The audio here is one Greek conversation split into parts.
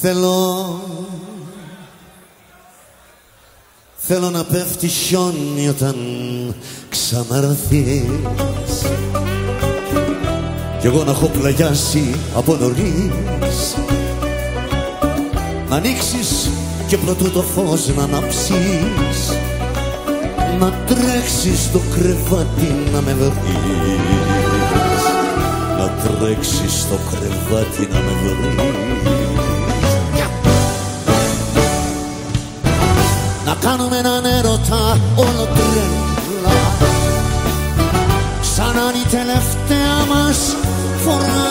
Θέλω Θέλω να πέφτει χιόνι όταν ξαναρθείς. Κι εγώ να έχω πλαγιάσει από νωρίς. Να ανοίξεις και πρωτού το φως να ανάψεις. Να τρέξεις στο κρεβάτι να με βρεις Να τρέξεις στο κρεβάτι να με βρεις Να κάνουμε έναν έρωτα όλο τρέλα Σαν να είναι η τελευταία μας φορά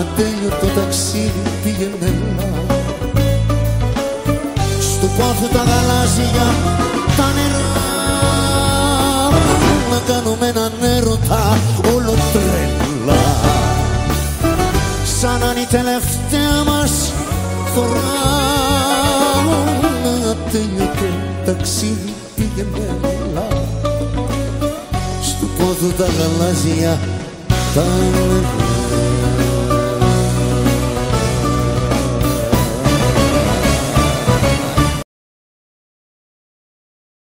Ατέλειωτο ταξίδι πήγαινε Στου πόθου τα γαλάζια τα νερά Να κάνουμε έναν έρωτα όλο τρέλα Σαν να είναι η τελευταία μας φορά ταξίδι πήγαινε έλα Στου πόδου τα γαλάζια τα νερά